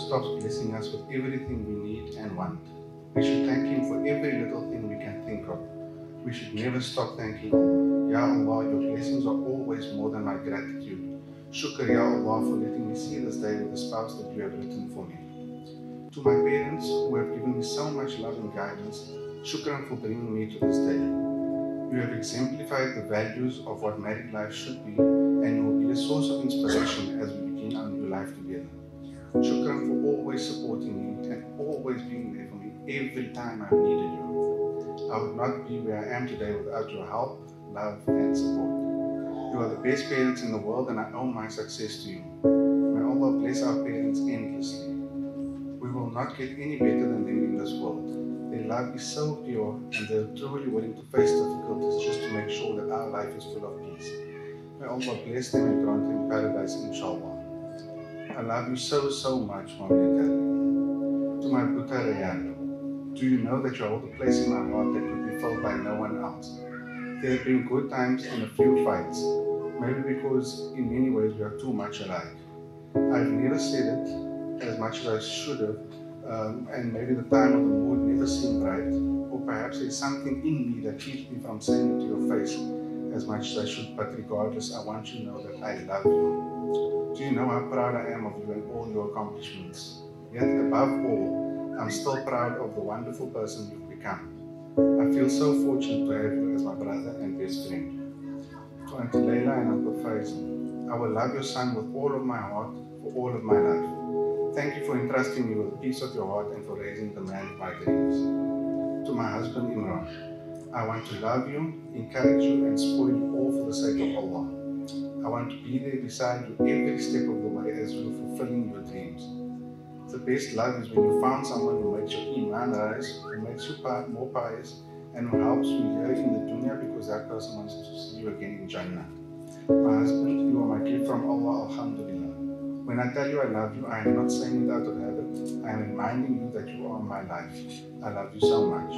stops blessing us with everything we need and want. We should thank Him for every little thing we can think of. We should never stop thanking Him. Ya Allah, your blessings are always more than my gratitude. Shukr, Ya Allah, for letting me see this day with the spouse that you have written for me. To my parents who have given me so much love and guidance, shukran for bringing me to this day. You have exemplified the values of what married life should be, and you will be a source of inspiration as we begin our new life together. Shukran for always supporting me and always being there for me every time I've needed you. I would not be where I am today without your help, love, and support. You are the best parents in the world, and I owe my success to you. May Allah bless our parents endlessly. We will not get any better than them in this world. Their love is so pure, and they are truly willing to face difficulties just to make sure that our life is full of peace. May Allah bless them and grant them paradise, inshallah. I love you so, so much, Mommy To my Buddha Rayano, do you know that you hold a place in my heart that could be filled by no one else? There have been good times and a few fights, maybe because in many ways we are too much alike. I've never said it as much as I should have, um, and maybe the time of the mood never seemed right, or perhaps there's something in me that keeps me from saying it to your face as much as I should, but regardless, I want you to know that I love you. Do you know how proud I am of you and all your accomplishments? Yet above all, I'm still proud of the wonderful person you've become. I feel so fortunate to have you as my brother and best friend. To Auntie Leila and Uncle Faisal, I will love your son with all of my heart for all of my life. Thank you for entrusting me with the piece of your heart and for raising the man of my dreams. To my husband Imran, I want to love you, encourage you, and spoil you all for the sake of Allah. I want to be there beside you every step of the way as you're fulfilling your dreams. The best love is when you found someone who makes your iman rise, who makes you more pious, and who helps you here in the dunya because that person wants to see you again in Jannah. My husband, you are my gift from Allah, Alhamdulillah. When I tell you I love you, I am not saying it out of habit. I am reminding you that you are my life. I love you so much.